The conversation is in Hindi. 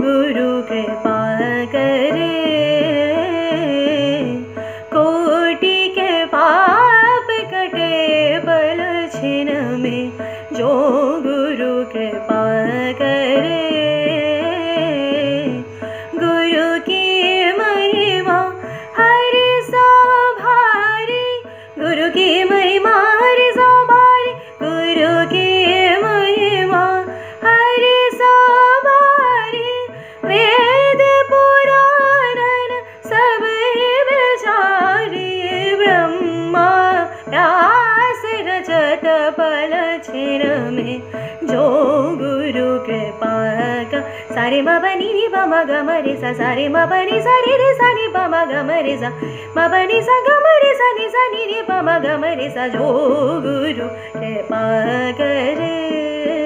गुरु कृपा करे। कोटि के पाप कटे बल छिन में, जो गुरु कृपा करे। गुरु की महिमा गुरु की रजत पल जो गुरु कृपा का सारे म बनी रे ब म ग म रे सा म बनी सा रे रे ब म ग म रे सा। म बनी सा ग म रे सा रे ब म ग म रे सा जो गुरु कृपा करे